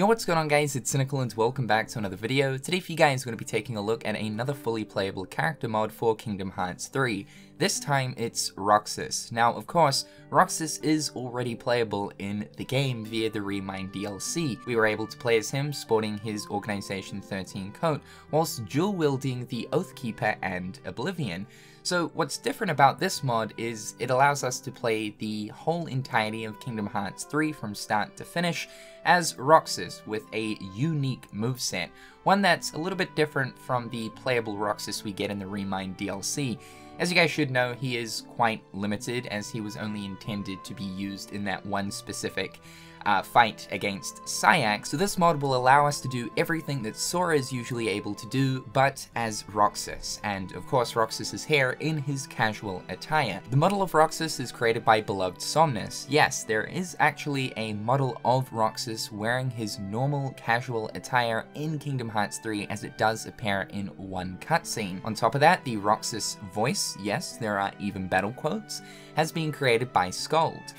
Yo, what's going on guys, it's Cynical and welcome back to another video. Today for you guys, we're going to be taking a look at another fully playable character mod for Kingdom Hearts 3. This time it's Roxas. Now of course, Roxas is already playable in the game via the Remind DLC. We were able to play as him sporting his Organization 13 coat, whilst dual wielding the Oathkeeper and Oblivion. So what's different about this mod is it allows us to play the whole entirety of Kingdom Hearts 3 from start to finish as Roxas with a unique moveset, one that's a little bit different from the playable Roxas we get in the Remind DLC. As you guys should know, he is quite limited as he was only intended to be used in that one specific uh, fight against Saïx, so this mod will allow us to do everything that Sora is usually able to do, but as Roxas, and of course Roxas is here in his casual attire. The model of Roxas is created by beloved Somnus. Yes, there is actually a model of Roxas wearing his normal casual attire in Kingdom Hearts 3 as it does appear in one cutscene. On top of that, the Roxas voice, yes, there are even battle quotes, has been created by Skuld.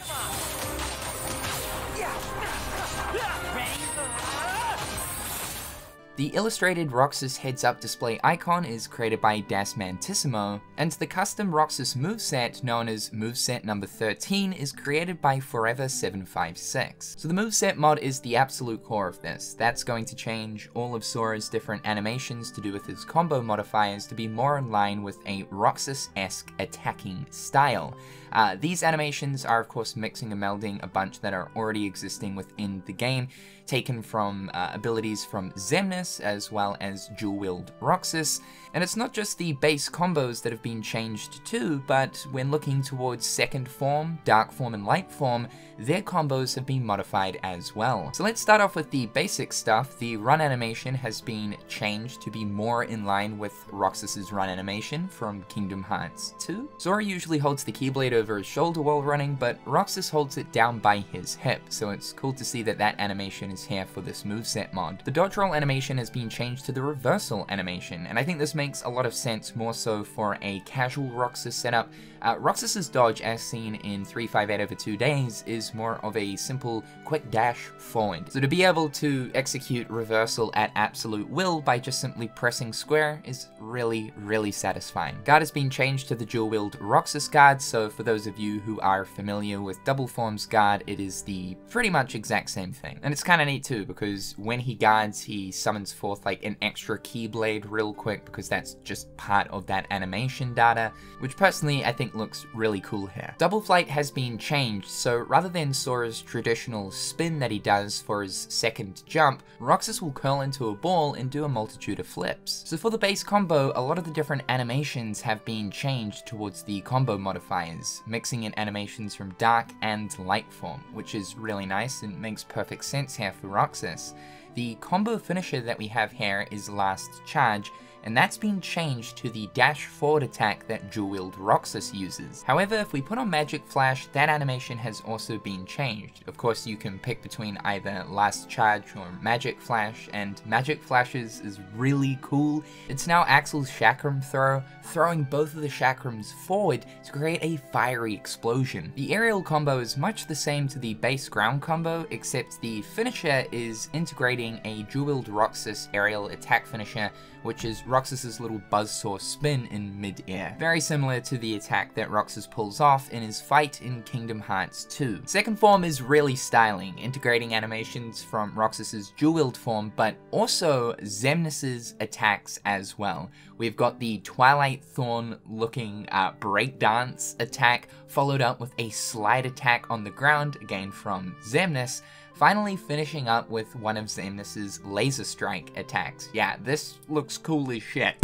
The illustrated Roxas heads-up display icon is created by Dasmantissimo, and the custom Roxas moveset, known as moveset number 13, is created by Forever756. So the moveset mod is the absolute core of this. That's going to change all of Sora's different animations to do with his combo modifiers to be more in line with a Roxas-esque attacking style. Uh, these animations are of course mixing and melding a bunch that are already existing within the game, taken from uh, abilities from Xemnas as well as dual wield Roxas. And it's not just the base combos that have been changed too, but when looking towards second form, dark form, and light form, their combos have been modified as well. So let's start off with the basic stuff. The run animation has been changed to be more in line with Roxas's run animation from Kingdom Hearts 2. Sora usually holds the Keyblade over his shoulder while running, but Roxas holds it down by his hip, so it's cool to see that that animation is here for this moveset mod. The dodge roll animation has been changed to the reversal animation, and I think this makes a lot of sense more so for a casual Roxas setup. Uh, Roxas's dodge, as seen in 358 over 2 days, is more of a simple quick dash forward. So to be able to execute reversal at absolute will by just simply pressing square is really, really satisfying. Guard has been changed to the dual wield Roxas guard, so for those of you who are familiar with double forms guard, it is the pretty much exact same thing. And it's kind of neat too, because when he guards, he summons forth like an extra keyblade real quick, because that's just part of that animation data, which personally I think looks really cool here. Double flight has been changed, so rather than Sora's traditional spin that he does for his second jump, Roxas will curl into a ball and do a multitude of flips. So for the base combo, a lot of the different animations have been changed towards the combo modifiers, mixing in animations from dark and light form, which is really nice and makes perfect sense here for Roxas. The combo finisher that we have here is Last Charge, and that's been changed to the dash forward attack that dual-wield Roxas uses. However, if we put on Magic Flash, that animation has also been changed. Of course, you can pick between either Last Charge or Magic Flash, and Magic Flashes is really cool. It's now Axel's Chakram throw, throwing both of the Chakrams forward to create a fiery explosion. The aerial combo is much the same to the base ground combo, except the finisher is integrating a dual-wield Roxas aerial attack finisher, which is Roxas's little buzzsaw spin in mid-air. Very similar to the attack that Roxas pulls off in his fight in Kingdom Hearts 2. Second form is really styling, integrating animations from Roxas's dual-wield form, but also Xemnas's attacks as well. We've got the Twilight Thorn looking uh, breakdance attack, followed up with a slide attack on the ground, again from Xemnas, finally finishing up with one of Xemnas's laser strike attacks. Yeah, this looks cool as shit.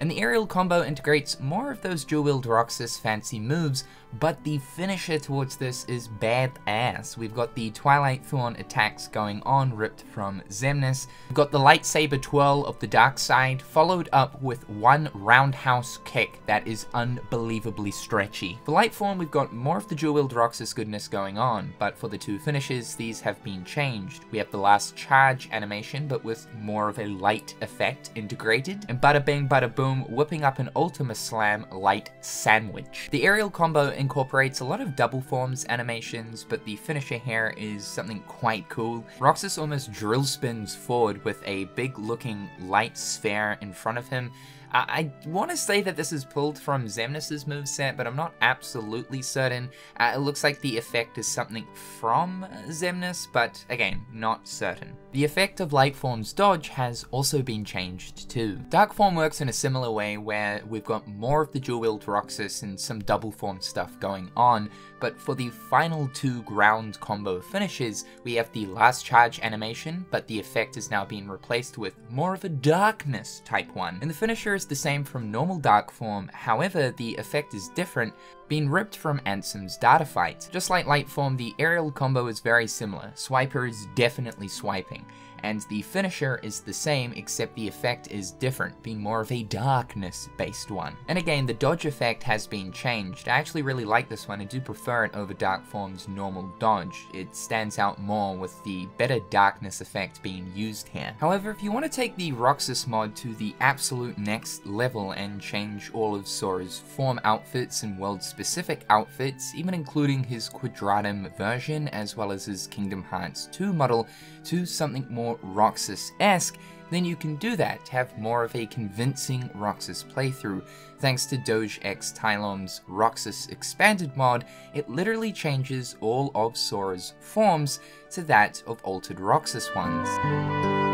And the aerial combo integrates more of those dual-wield Roxas fancy moves, but the finisher towards this is badass. We've got the Twilight Thorn attacks going on, ripped from Xemnas. We've got the lightsaber twirl of the dark side, followed up with one roundhouse kick that is unbelievably stretchy. For light form, we've got more of the dual-wield Roxas goodness going on, but for the two finishes, these have been changed. We have the last charge animation, but with more of a light effect integrated, and bada bing bada boom, whipping up an Ultima Slam light sandwich. The aerial combo incorporates a lot of double forms animations, but the finisher here is something quite cool. Roxas almost drill spins forward with a big looking light sphere in front of him, I, I want to say that this is pulled from Xemnas' moveset, but I'm not absolutely certain. Uh, it looks like the effect is something from Xemnas, but again, not certain. The effect of Lightform's dodge has also been changed too. Dark Form works in a similar way where we've got more of the dual-wield Roxas and some double form stuff going on, but for the final two ground combo finishes, we have the last charge animation, but the effect is now being replaced with more of a darkness type one. And the finisher is the same from normal dark form, however the effect is different, being ripped from Ansem's data fight. Just like light form, the aerial combo is very similar. Swiper is definitely swiping and the finisher is the same except the effect is different, being more of a darkness based one. And again, the dodge effect has been changed. I actually really like this one, I do prefer it over Dark Form's normal dodge. It stands out more with the better darkness effect being used here. However, if you want to take the Roxas mod to the absolute next level and change all of Sora's form outfits and world specific outfits, even including his Quadratum version as well as his Kingdom Hearts 2 model, to something more more Roxas-esque, then you can do that, to have more of a convincing Roxas playthrough. Thanks to Doge X Tylon's Roxas Expanded mod, it literally changes all of Sora's forms to that of altered Roxas ones.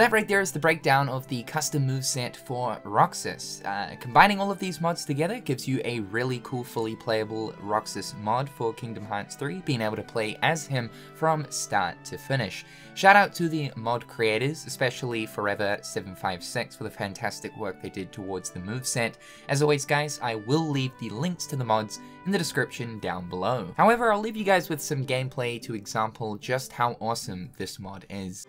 That right there is the breakdown of the custom moveset for Roxas. Uh, combining all of these mods together gives you a really cool fully playable Roxas mod for Kingdom Hearts 3, being able to play as him from start to finish. Shout out to the mod creators, especially Forever756 for the fantastic work they did towards the moveset. As always guys, I will leave the links to the mods in the description down below. However, I'll leave you guys with some gameplay to example just how awesome this mod is.